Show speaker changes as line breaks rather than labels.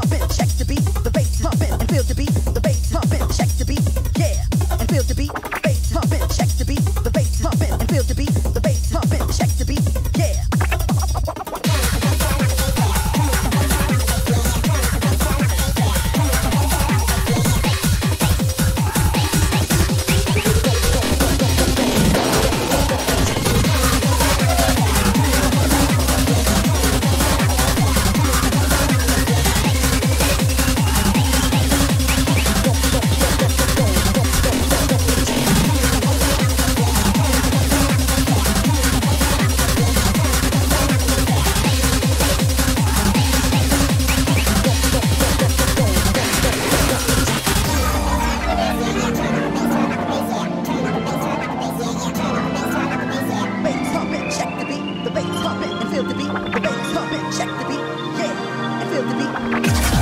pumping, check the beat, the bass pumping, and feel the beat, the bass pumping, check the beat.